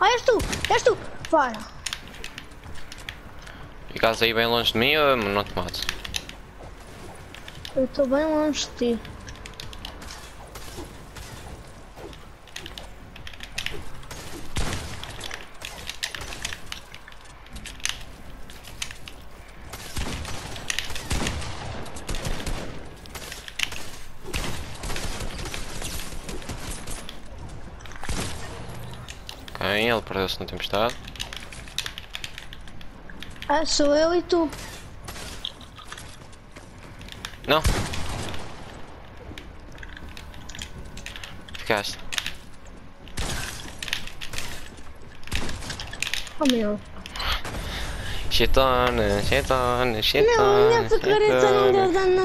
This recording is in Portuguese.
Ah, és tu! És tu! Para! Ficas aí bem longe de mim ou não te mato? Eu estou bem longe de ti. Ok, ele perdeu-se na tempestade. Ah, sou eu e tu. Não! Ficaste. Oh meu. Chetone, chetone, chetone. Não, minha careta não deu dano